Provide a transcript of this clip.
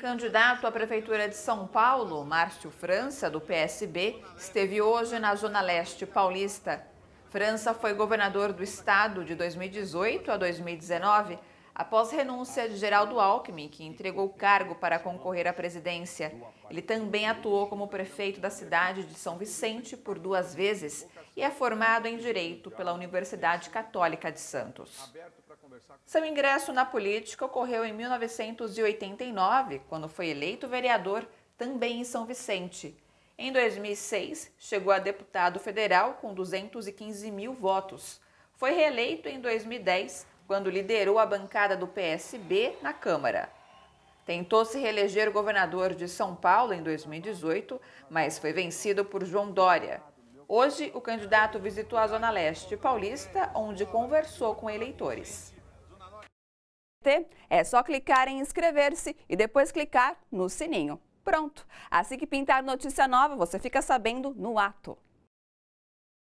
Candidato à Prefeitura de São Paulo, Márcio França, do PSB, esteve hoje na Zona Leste Paulista. França foi governador do estado de 2018 a 2019, após renúncia de Geraldo Alckmin, que entregou o cargo para concorrer à presidência. Ele também atuou como prefeito da cidade de São Vicente por duas vezes e é formado em Direito pela Universidade Católica de Santos. Seu ingresso na política ocorreu em 1989, quando foi eleito vereador também em São Vicente. Em 2006, chegou a deputado federal com 215 mil votos. Foi reeleito em 2010, quando liderou a bancada do PSB na Câmara. Tentou se reeleger governador de São Paulo em 2018, mas foi vencido por João Dória. Hoje, o candidato visitou a Zona Leste paulista, onde conversou com eleitores. É só clicar em inscrever-se e depois clicar no sininho. Pronto! Assim que pintar notícia nova, você fica sabendo no ato.